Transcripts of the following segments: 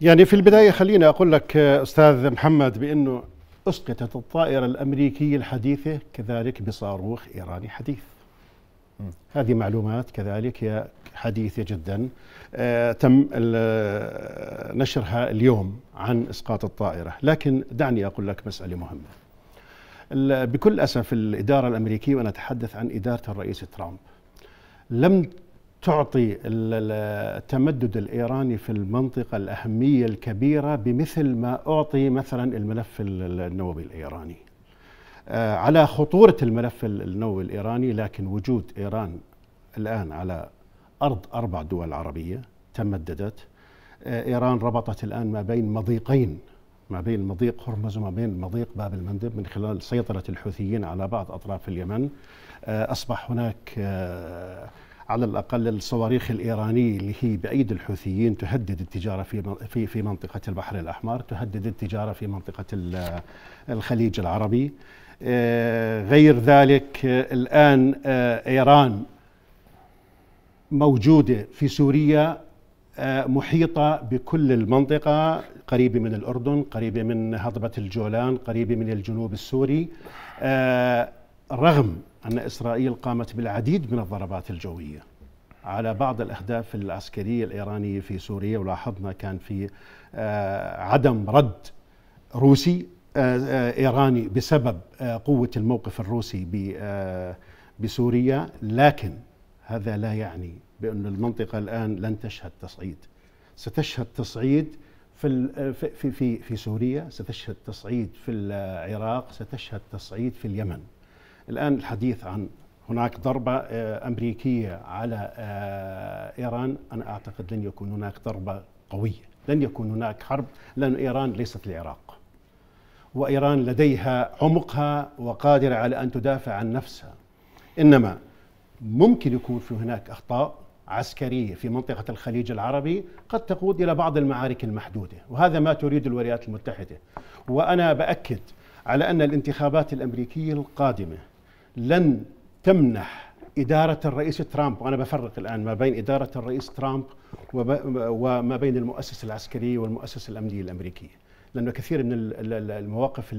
يعني في البداية خليني أقول لك أستاذ محمد بأنه أسقطت الطائرة الأمريكية الحديثة كذلك بصاروخ إيراني حديث. هذه معلومات كذلك هي حديثة جدا. آه تم نشرها اليوم عن إسقاط الطائرة. لكن دعني أقول لك مسألة مهمة. بكل أسف الإدارة الأمريكية وأنا أتحدث عن إدارة الرئيس ترامب لم تعطي التمدد الإيراني في المنطقة الأهمية الكبيرة بمثل ما أعطي مثلا الملف النووي الإيراني. آه، على خطورة الملف النووي الإيراني لكن وجود إيران الآن على أرض أربع دول عربية تمددت آه، إيران ربطت الآن ما بين مضيقين ما بين مضيق هرمز وما بين مضيق باب المندب من خلال سيطرة الحوثيين على بعض أطراف اليمن آه، أصبح هناك على الأقل الصواريخ الايرانيه اللي هي بأيدي الحوثيين تهدد التجارة في في في منطقة البحر الأحمر، تهدد التجارة في منطقة الخليج العربي. آه، غير ذلك آه، الآن آه، إيران موجودة في سوريا محيطة بكل المنطقة قريبة من الأردن، قريبة من هضبة الجولان، قريبة من الجنوب السوري. رغم أن إسرائيل قامت بالعديد من الضربات الجوية على بعض الأهداف العسكرية الإيرانية في سوريا ولاحظنا كان في آه، عدم رد روسي آه، آه، إيراني بسبب قوة الموقف الروسي بسوريا. لكن هذا لا يعني بأن المنطقة الآن لن تشهد تصعيد. ستشهد تصعيد في في في في سوريا ستشهد تصعيد في العراق ستشهد تصعيد في اليمن. الآن الحديث عن هناك ضربة آه، أمريكية على آه، إيران أنا أعتقد لن يكون هناك ضربة قوية. لن يكون هناك حرب لأن إيران ليست العراق وإيران لديها عمقها وقادرة على أن تدافع عن نفسها. إنما ممكن يكون في هناك أخطاء عسكرية في منطقة الخليج العربي قد تقود إلى بعض المعارك المحدودة وهذا ما تريد الولايات المتحدة. وأنا بأكد على أن الانتخابات الأمريكية القادمة لن تمنح إدارة الرئيس ترامب وأنا بفرق الآن ما بين إدارة الرئيس ترامب وما بين المؤسسة العسكرية والمؤسسة الأمنية الأمريكية لأنه كثير من المواقف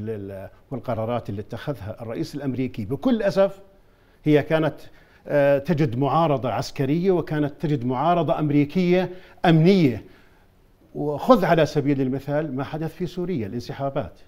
والقرارات اللي اتخذها الرئيس الأمريكي بكل أسف هي كانت آه، تجد معارضة عسكرية وكانت تجد معارضة أمريكية أمنية. وخذ على سبيل المثال ما حدث في سوريا الانسحابات.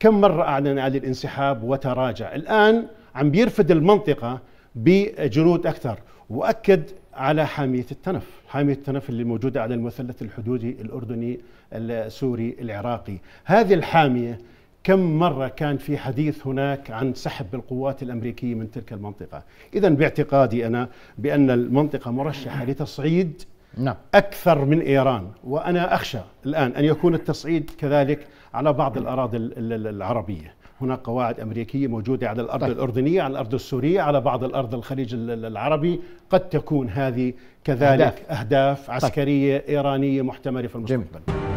كم مرة أعلن عن الانسحاب وتراجع؟ الآن عم بيرفد المنطقة بجنود أكثر. وأكد على حامية التنف. حامية التنف اللي موجودة على المثلث الحدودي الأردني السوري العراقي. هذه الحامية كم مرة كان في حديث هناك عن سحب القوات الأمريكية من تلك المنطقة؟ إذا باعتقادي أنا بأن المنطقة مرشحة لتصعيد نعم. أكثر من إيران. وأنا أخشى الآن أن يكون التصعيد كذلك على بعض الأراضي العربية. هناك قواعد أمريكية موجودة على الأرض طيب. الأردنية على الأرض السورية على بعض الأرض الخليج العربي قد تكون هذه كذلك أهداف, أهداف طيب. عسكرية طيب. إيرانية محتملة في المستقبل جميل.